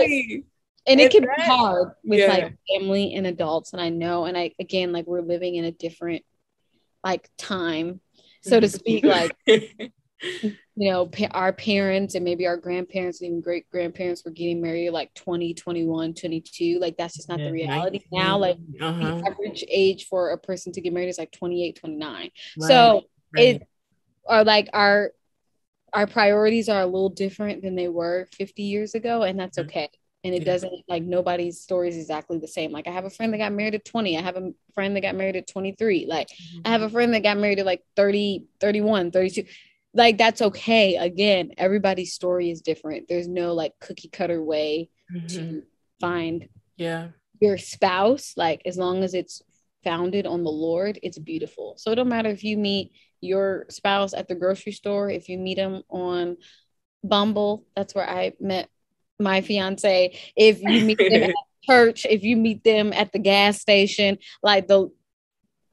and it can be hard with yeah. like family and adults and i know and i again like we're living in a different like time so to speak like *laughs* you know pa- our parents and maybe our grandparents and even great grandparents were getting married like 20 21 22 like that's just not Yeah, the reality 19. now. Like uh-huh. the average age for a person to get married is like 28 29 Right, so right. it are like our our priorities are a little different than they were 50 years ago and that's okay. And it doesn't like nobody's story is exactly the same. Like i have a friend that got married at 20 i have a friend that got married at 23 like i have a friend that got married at like 30 31 32 like that's okay again everybody's story is different there's no like cookie cutter way Mhm. to find yeah your spouse, like as long as it's founded on the Lord, it's beautiful. So it don't matter if you meet your spouse at the grocery store, if you meet them on Bumble, that's where I met my fiance. If you meet them at *laughs* church, if you meet them at the gas station, like the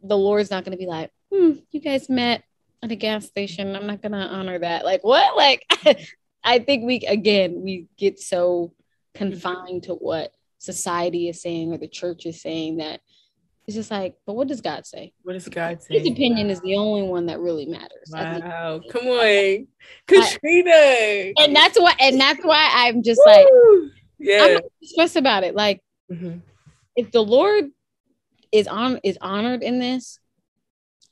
the Lord's not gonna be like, hmm, you guys met at a gas station. I'm not gonna honor that. Like what? Like *laughs* I think we again we get so confined to what society is saying or the church is saying that it's just like, but what does God say? what does god say His opinion is the only one that really matters. Wow come on katrina And that's why and that's why I'm just like Woo! I'm yeah not stressed about it. Like Mhm. if the Lord is on is honored in this,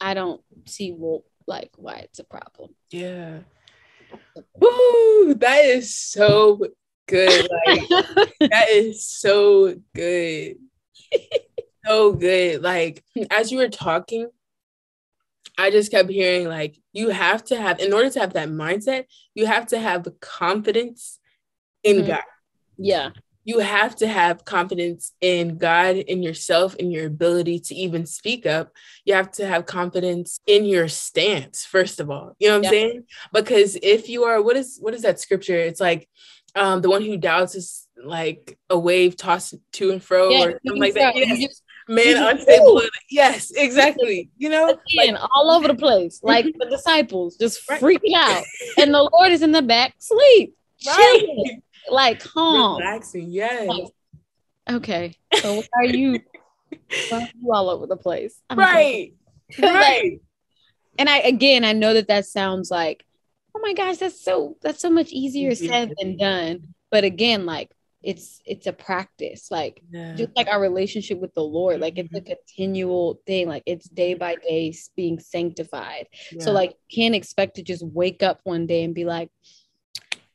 I don't see well, like why it's a problem. yeah Woo, that is so good like *laughs* that is so good so good like as you were talking i just kept hearing like you have to have in order to have that mindset you have to have the confidence in Mhm. god yeah. You have to have confidence in god in yourself in your ability to even speak up. You have to have confidence in your stance first of all. You know what i'm saying? Because if you are what is what is that scripture? It's like um the one who doubts is like a wave tossed to and fro Yeah, or something like that. yes. just man unstable. yes exactly. You know? Like again, all over the place, *laughs* like the disciples just Right. freaking out, *laughs* and the Lord is in the back, sleep, chilling, right like calm. relaxing yes. Like, Okay, so why are you, why are you all over the place? I'm right *laughs* Like- right. and I again I know that that sounds like oh my gosh that's so that's so much easier Easier said than done. But again like it's it's a practice. Like yeah. just like our relationship with the Lord like it's a Mm-hmm. continual thing. Like it's day by day being sanctified. So like you can't expect to just wake up one day and be like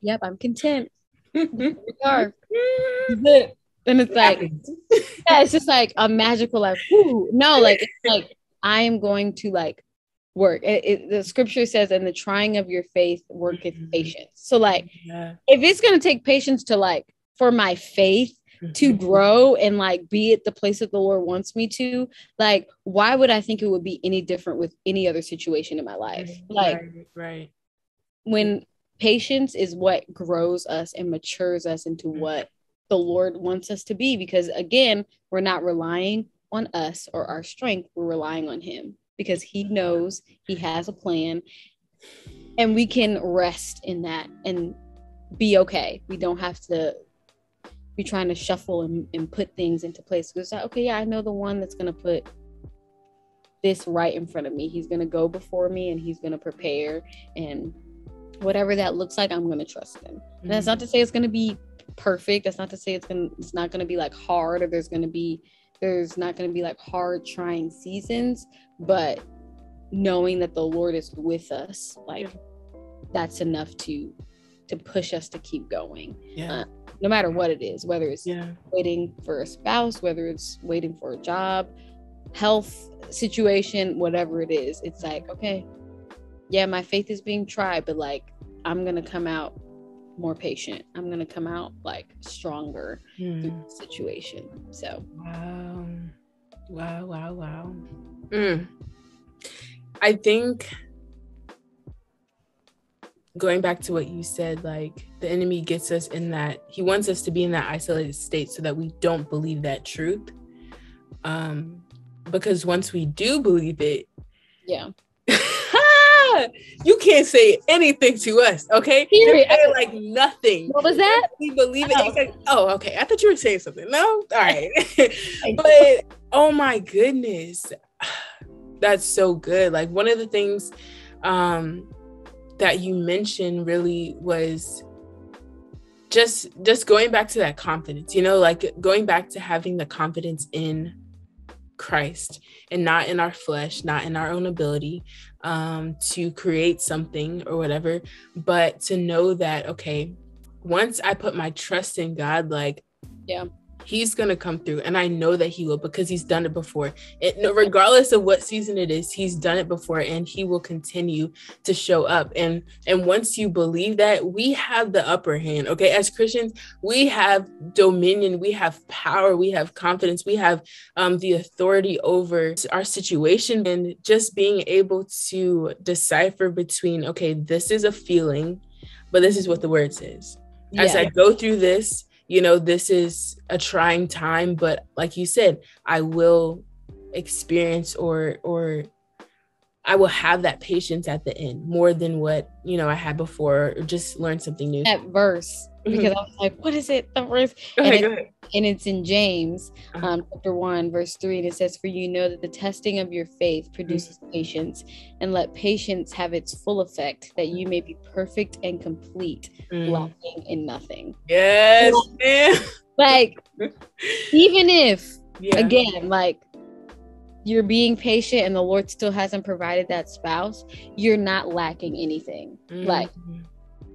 yep I'm content we are it. and it's like yeah, it's just like a magical like whoo. no like it's like i am going to like work it, it- the scripture says and the trying of your faith worketh Mhm. patience so like yeah. if it's going to take patience to like for my faith to Mhm. grow and like be at the place that the lord wants me to like why would i think it would be any different with any other situation in my life like right, right. when patience is what grows us and matures us into Mhm. what the Lord wants us to be. Because again, we're not relying on us or our strength, we're relying on Him because He knows He has a plan and we can rest in that and be okay. We don't have to be trying to shuffle and, and put things into place. It's like, okay, yeah, I know the one that's going to put this right in front of me. He's going to go before me and he's going to prepare and whatever that looks like, I'm going to trust him. And that's not to say it's going to be perfect. That's not to say it's going to it's not going to be like hard or there's going to be there's not going to be like hard trying seasons, but knowing that the Lord is with us, like that's enough to to push us to keep going. Yeah. Uh, no matter what it is, whether it's yeah. waiting for a spouse, whether it's waiting for a job, health situation, whatever it is, it's like, okay, yeah, my faith is being tried, but like I'm gonna come out more patient. I'm gonna come out like stronger hmm. through the situation. So wow. Wow, wow, wow. Mm. I think going back to what you said, like the enemy gets us in that he wants us to be in that isolated state so that we don't believe that truth. Um, because once we do believe it, yeah, *laughs* you can't say anything to us, okay? Period. like nothing. What was that? We believe it. Oh. Like, oh, okay. I thought you were saying something. No, all *laughs* right. but oh my goodness, *sighs* that's so good. Like one of the things um, that you mentioned really was just just going back to that confidence you know like going back to having the confidence in christ and not in our flesh not in our own ability um, to create something or whatever but to know that okay once i put my trust in god like yeah he's gonna come through and i know that he will because he's done it before. It, regardless of what season it is he's done it before and he will continue to show up. And and once you believe that we have the upper hand okay? As christians we have dominion we have power we have confidence we have um, the authority over our situation. And just being able to decipher between okay this is a feeling but this is what the word says. As yeah. i go through this you know, this is a trying time, but like you said, I will experience or or I will have that patience at the end more than what you know I had before, or just learn something new. That verse, mm-hmm. because I was like, "What is it?" The verse, and, it, and, it's in James, uh-huh. um, chapter one, verse three, and it says, "For you know that the testing of your faith produces mm-hmm. patience, and let patience have its full effect, that you may be perfect and complete, mm-hmm. lacking in nothing." Yes, man. Like, even if, yeah. again, like you're being patient and the Lord still hasn't provided that spouse, you're not lacking anything. Mm-hmm. Like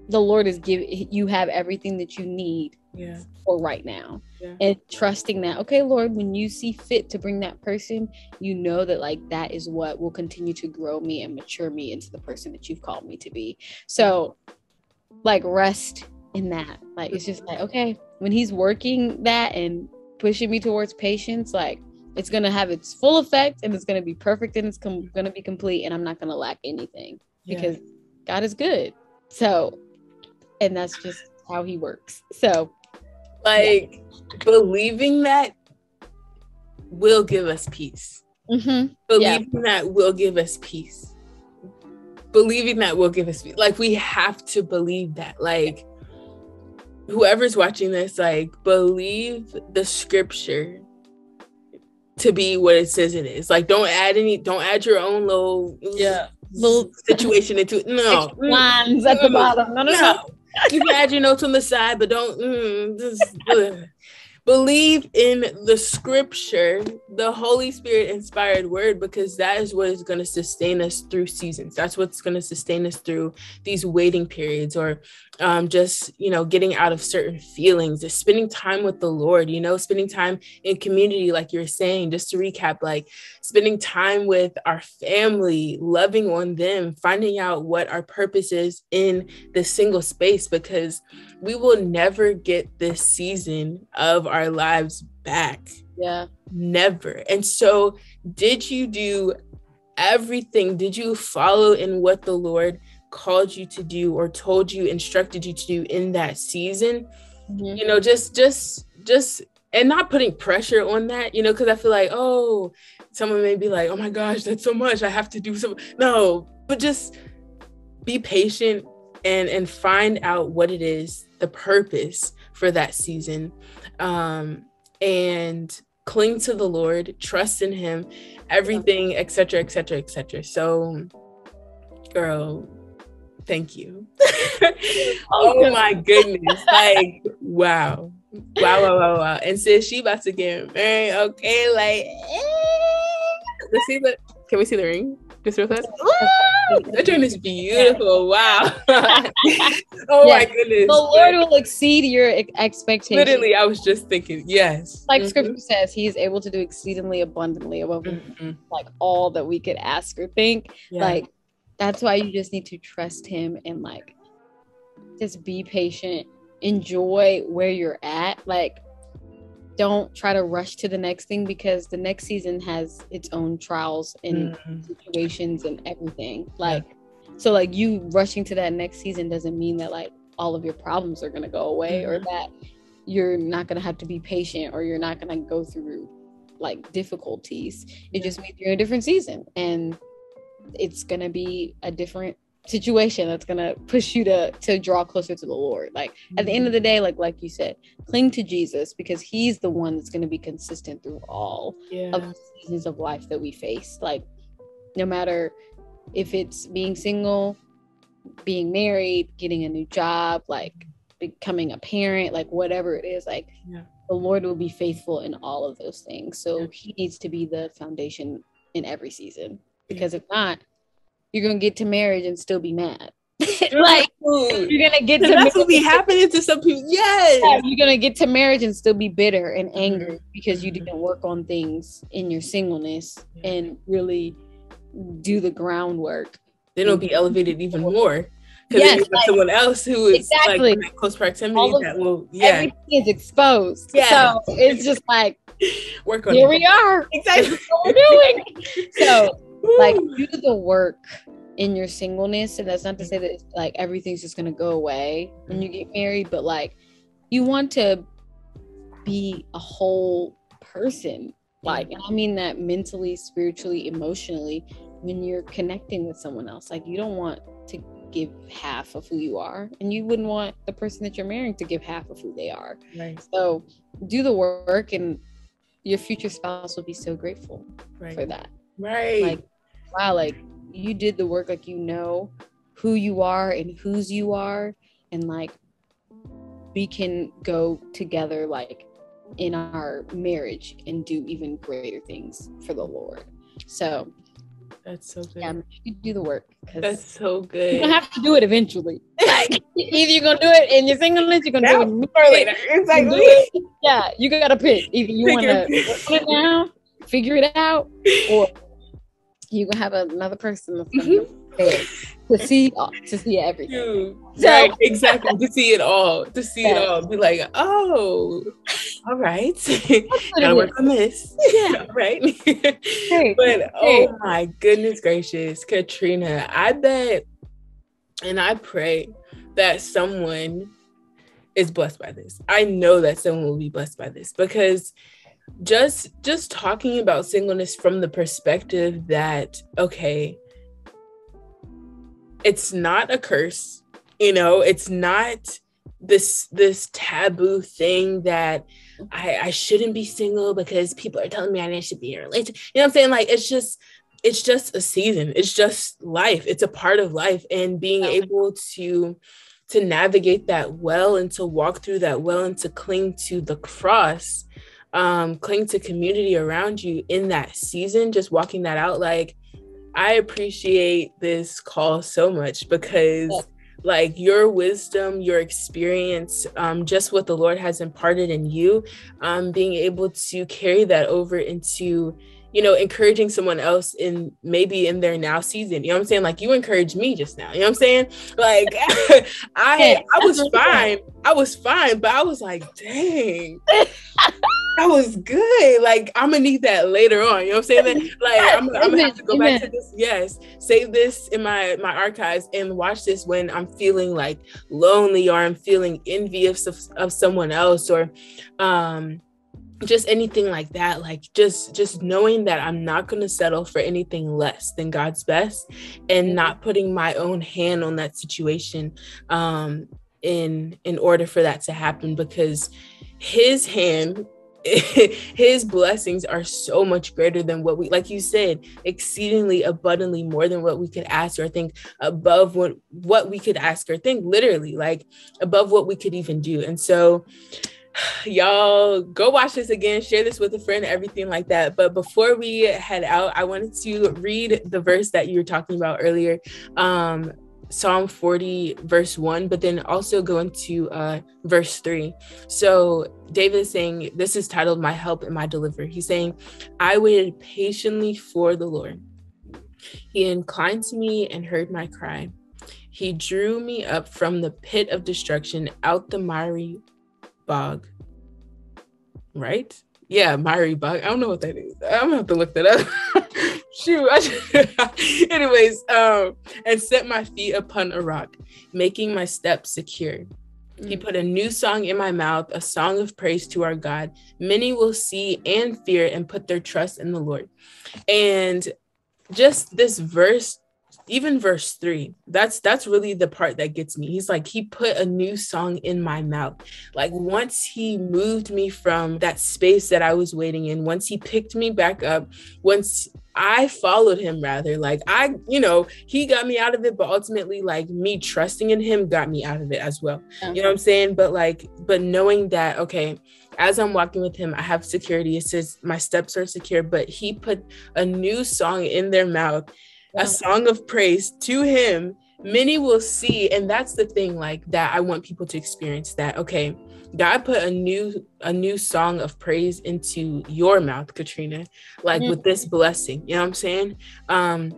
the Lord is giving you have everything that you need yeah. for right now. Yeah. And trusting that, okay, Lord, when you see fit to bring that person, you know that like that is what will continue to grow me and mature me into the person that you've called me to be. So like rest in that. Like it's just like, okay, when he's working that and pushing me towards patience, like it's going to have its full effect and it's going to be perfect and it's com- going to be complete and i'm not going to lack anything yeah. because god is good so and that's just how he works so like yeah. believing that will give us peace mm-hmm. believing yeah. that will give us peace believing that will give us peace like we have to believe that like whoever's watching this like believe the scripture to be what it says it is. Like don't add any don't add your own little yeah little situation into it. No. Lines at the bottom. No, no, no. You can add your notes on the side, but don't mm, just, believe in the scripture, the Holy Spirit inspired word, because that is what is going to sustain us through seasons. That's what's going to sustain us through these waiting periods or um, just, you know, getting out of certain feelings, just spending time with the Lord, you know, spending time in community, like you're saying, just to recap, like spending time with our family, loving on them, finding out what our purpose is in this single space, because we will never get this season of our lives back. Yeah. Never. And so, did you do everything? Did you follow in what the Lord called you to do or told you, instructed you to do in that season? Mm-hmm. You know, just, just, just, and not putting pressure on that, you know, because I feel like, oh, someone may be like, oh my gosh, that's so much. I have to do something. No, but just be patient and and find out what it is the purpose for that season um, and cling to the lord trust in him everything etc etc etc so girl thank you *laughs* oh my goodness like wow wow wow wow wow and since she about to get married okay like eh. let's see the can we see the ring Just real fast. that joint is beautiful. Wow. *laughs* oh my goodness. The Lord will exceed your expectations. Literally, I was just thinking, yes. Like mm-hmm. scripture says, he is able to do exceedingly abundantly above mm-hmm. like all that we could ask or think. Yeah. Like that's why you just need to trust him and like just be patient, enjoy where you're at. Like don't try to rush to the next thing because the next season has its own trials and mm-hmm. situations and everything. Like, so like you rushing to that next season doesn't mean that like all of your problems are gonna go away mm-hmm. or that you're not gonna have to be patient or you're not gonna go through like difficulties. It just means you're in a different season and it's gonna be a different situation that's gonna push you to to draw closer to the Lord. Like mm-hmm. at the end of the day, like like you said, cling to Jesus because He's the one that's gonna be consistent through all yeah. of the seasons of life that we face. Like no matter if it's being single, being married, getting a new job, like becoming a parent, like whatever it is, like yeah. the Lord will be faithful in all of those things. So yeah. He needs to be the foundation in every season because if not you're gonna get to marriage and still be mad. *laughs* like you're gonna get to that's what be happening to some people. Yes, yeah, you're gonna get to marriage and still be bitter and mm-hmm. angry because you didn't work on things in your singleness and really do the groundwork. Then it'll be elevated even more because yes, like, someone else who is exactly. like close proximity that will yeah everything is exposed. Yeah, so it's just like *laughs* work on here it. we are exactly what we're doing. *laughs* so like do the work in your singleness and that's not to say that like everything's just gonna go away when you get married but like you want to be a whole person. Like and i mean that mentally spiritually emotionally when you're connecting with someone else. Like you don't want to give half of who you are and you wouldn't want the person that you're marrying to give half of who they are. Right. So do the work and your future spouse will be so grateful right. for that. Right. Like wow, like you did the work, like you know who you are and whose you are, and like we can go together, like in our marriage, and do even greater things for the Lord. So that's so good. Yeah, you do the work. That's so good. You're gonna have to do it eventually. Like *laughs* either you're gonna do it in your singleness, you're gonna now do it or later. Exactly. Yeah, you gotta pick. Either you wanna work it now, figure it out, or you have another person mm-hmm. to see to see everything. So, right, exactly. to see it all. To see it all. Be like, oh, all right. *laughs* Gotta work on this. Yeah. *laughs* right. Hey, *laughs* but hey. oh my goodness gracious, Katrina, I bet and I pray that someone is blessed by this. I know that someone will be blessed by this because just just talking about singleness from the perspective that okay it's not a curse you know it's not this this taboo thing that I, I shouldn't be single because people are telling me I should be in a relationship. You know what I'm saying? Like it's just it's just a season. It's just life. It's a part of life. And being able to to navigate that well and to walk through that well and to cling to the cross um, cling to community around you in that season, just walking that out. Like, I appreciate this call so much because, like, your wisdom, your experience, um, just what the Lord has imparted in you, um, being able to carry that over into you know, encouraging someone else in maybe in their now season. You know what I'm saying? Like you encouraged me just now. You know what I'm saying? Like *laughs* I I was fine. I was fine, but I was like, dang. *laughs* that was good. Like I'm gonna need that later on. You know what I'm saying? Like I'm, I'm gonna have to go back to this. Yes, save this in my my archives and watch this when I'm feeling like lonely or I'm feeling envious of, of someone else or um just anything like that like just just knowing that i'm not going to settle for anything less than god's best and not putting my own hand on that situation um in in order for that to happen because his hand *laughs* his blessings are so much greater than what we like you said exceedingly abundantly more than what we could ask or think above what what we could ask or think literally like above what we could even do. And so *sighs* y'all go watch this again. Share this with a friend everything like that. But before we head out i wanted to read the verse that you were talking about earlier. Um psalm 40 verse 1 but then also go into uh verse 3 so david is saying this is titled my help and my deliverer he's saying i waited patiently for the lord he inclined to me and heard my cry he drew me up from the pit of destruction out the miry bog. Right? Yeah, miry bog. I don't know what that is. I'm gonna have to look that up. *laughs* Shoot. *laughs* Anyways, um, and set my feet upon a rock, making my steps secure. Mm. He put a new song in my mouth, a song of praise to our God. Many will see and fear and put their trust in the Lord. And just this verse even verse 3 that's that's really the part that gets me. He's like he put a new song in my mouth. Like once he moved me from that space that i was waiting in once he picked me back up once i followed him rather like i you know he got me out of it but ultimately like me trusting in him got me out of it as well. You know what i'm saying? But like but knowing that okay as I'm walking with him, I have security. It says my steps are secure, but he put a new song in their mouth a song of praise to him. Many will see and that's the thing like that i want people to experience that okay god put a new a new song of praise into your mouth katrina like mm-hmm. with this blessing you know what i'm saying? Um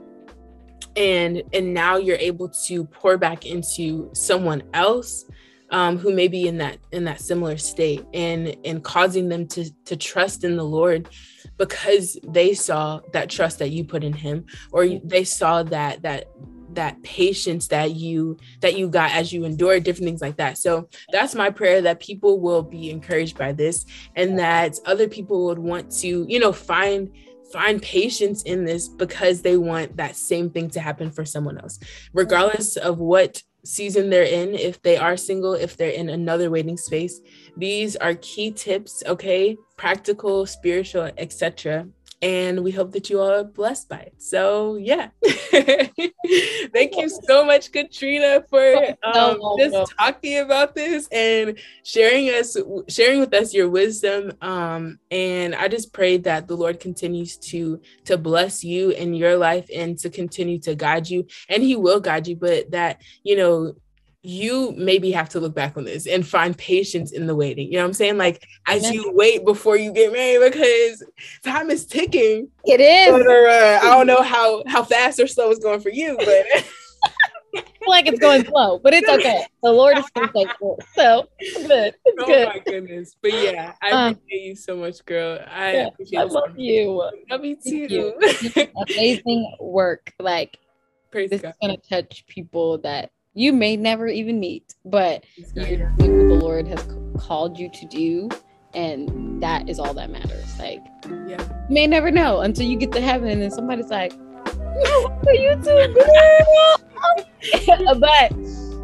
and and now you're able to pour back into someone else um, who may be in that in that similar state and and causing them to to trust in the lord because they saw that trust that you put in him or they saw that that that patience that you that you got as you endured different things like that. So that's my prayer that people will be encouraged by this and that other people would want to you know find find patience in this because they want that same thing to happen for someone else regardless of what season they're in if they are single if they're in another waiting space these are key tips okay? Practical spiritual etc and we hope that you all are blessed by it. So yeah. *laughs* Thank you so much katrina for um, just talking about this and sharing us sharing with us your wisdom. Um, and i just pray that the lord continues to to bless you in your life and to continue to guide you. And he will guide you but that you know you maybe have to look back on this and find patience in the waiting. You know what I'm saying? Like as you wait before you get married because time is ticking. It is. But, uh, I don't know how how fast or slow it's going for you, but *laughs* like it's going slow, but it's okay. The Lord is faithful. So it's good. It's oh good. my goodness. But yeah, I um, appreciate you so much, girl. I yeah, appreciate I love you. Love you too. You. Amazing work. Like *laughs* Praise this God. is gonna touch people that you may never even meet, but you're doing what the Lord has called you to do. And that is all that matters. Like, yeah. you may never know until you get to heaven and somebody's like, oh, you too, but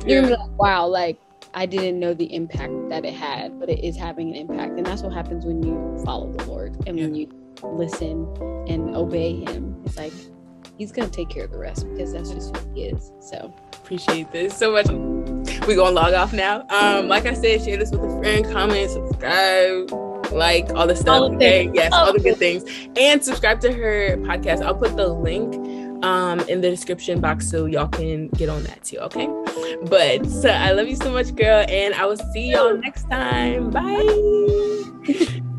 you're gonna be like, wow, like I didn't know the impact that it had, but it is having an impact. And that's what happens when you follow the Lord and yeah. when you listen and obey Him. It's like He's gonna take care of the rest because that's just who He is. So appreciate this so much. We're gonna log off now. Um, like I said, share this with a friend, comment, subscribe, like all the stuff. All the okay, yes, all the good things, and subscribe to her podcast. I'll put the link um in the description box so y'all can get on that too. Okay, but so I love you so much, girl, and I will see y'all next time. Bye. *laughs*